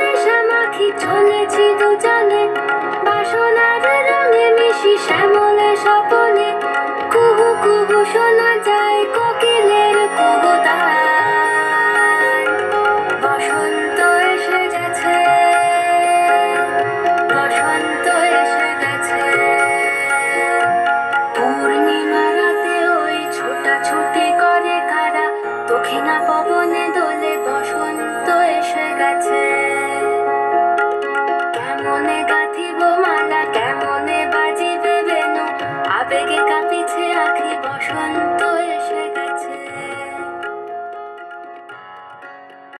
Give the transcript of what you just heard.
নেশা মাখি চলেছি দুজনে বাসনার রঙে মিশি শোনা যায় কাছে কেমনে গাঁথিব মালা কেমনে বাজিবে বেনু? আবেগে কাঁপিছে আখি বসন্ত।